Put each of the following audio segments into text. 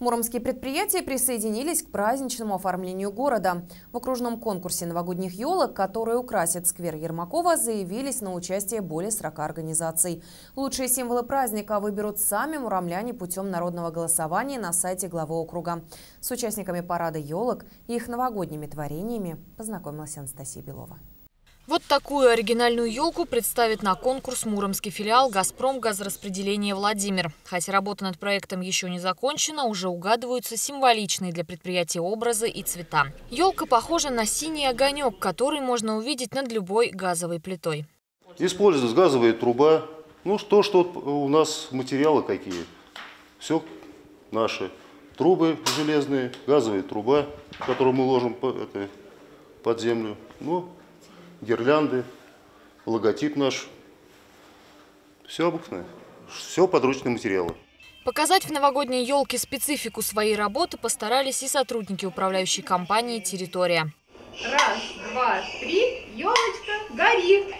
Муромские предприятия присоединились к праздничному оформлению города. В окружном конкурсе новогодних елок, которые украсят сквер Ермакова, заявились на участие более 40 организаций. Лучшие символы праздника выберут сами муромляне путем народного голосования на сайте главы округа. С участниками парада елок и их новогодними творениями познакомилась Анастасия Белова. Вот такую оригинальную елку представит на конкурс муромский филиал «Газпром» газораспределения «Владимир». Хотя работа над проектом еще не закончена, уже угадываются символичные для предприятия образы и цвета. Елка похожа на синий огонек, который можно увидеть над любой газовой плитой. Используется газовая труба. Ну, что, что у нас материалы какие. Все наши. Трубы железные, газовая труба, которую мы ложим под землю. Ну, гирлянды, логотип наш. Все обыкновенно. Все подручные материалы. Показать в новогодней елке специфику своей работы постарались и сотрудники управляющей компании «Территория». Раз, два, три, елочка, гори!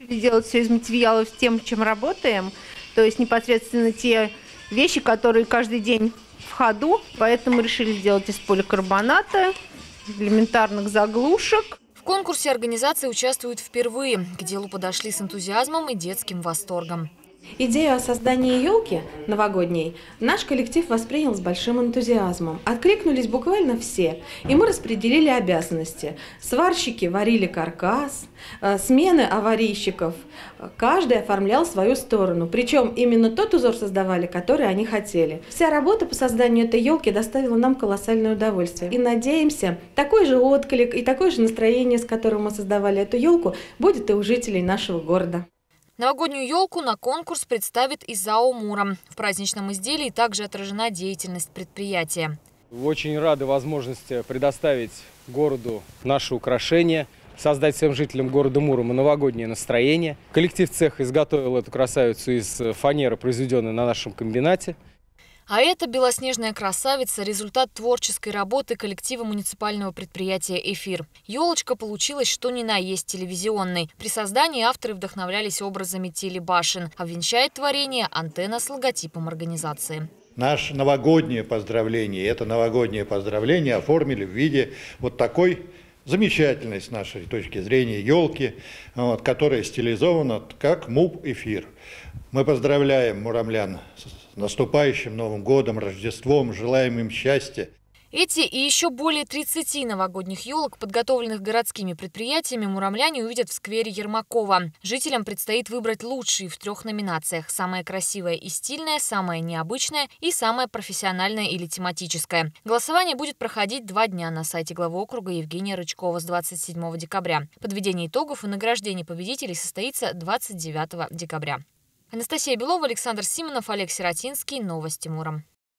Делать все из материалов тем, чем работаем, то есть непосредственно те вещи, которые каждый день в ходу, поэтому решили сделать из поликарбоната, элементарных заглушек. Конкурсе организации участвуют впервые. К делу подошли с энтузиазмом и детским восторгом. Идею о создании елки новогодней наш коллектив воспринял с большим энтузиазмом. Откликнулись буквально все, и мы распределили обязанности. Сварщики варили каркас, э, смены аварийщиков, каждый оформлял свою сторону. Причем именно тот узор создавали, который они хотели. Вся работа по созданию этой елки доставила нам колоссальное удовольствие. И надеемся, такой же отклик и такое же настроение, с которым мы создавали эту елку, будет и у жителей нашего города. Новогоднюю елку на конкурс представит и ЗАО «Муром». В праздничном изделии также отражена деятельность предприятия. Очень рады возможности предоставить городу наши украшения, создать всем жителям города Мурома новогоднее настроение. Коллектив цеха изготовил эту красавицу из фанеры, произведенной на нашем комбинате. А это белоснежная красавица – результат творческой работы коллектива муниципального предприятия «Эфир». Елочка получилась что ни на есть телевизионной. При создании авторы вдохновлялись образами телебашен, а венчает творение антенна с логотипом организации. Наше новогоднее поздравление, это новогоднее поздравление оформили в виде вот такой замечательной с нашей точки зрения елки, вот, которая стилизована как муп-эфир. Мы поздравляем муромлян с наступающим Новым годом, Рождеством, желаем им счастья. Эти и еще более 30 новогодних елок, подготовленных городскими предприятиями, муромляне увидят в сквере Ермакова. Жителям предстоит выбрать лучшие в трех номинациях. Самая красивая и стильная, самая необычная и самая профессиональная или тематическая. Голосование будет проходить два дня на сайте главы округа Евгения Рычкова с 27 декабря. Подведение итогов и награждение победителей состоится 29 декабря. Анастасия Белова, Александр Симонов, Олег Сиротинский. Новости Муром.